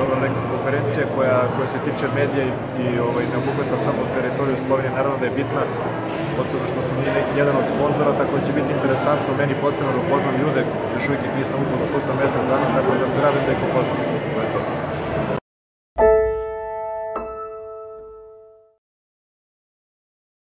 dobra neka konferencija koja, koja se tiče medija i, i ovaj, ne obuhvata samo teritoriju Slovenije, naravno da je bitna, posebno što smo mi neki jedan od sponzora, tako da će biti interesantno meni posebno da upoznam ljude, još uvijek ih nisam upoznao, tu sam mesec dana, tako da se radim da ih upoznam.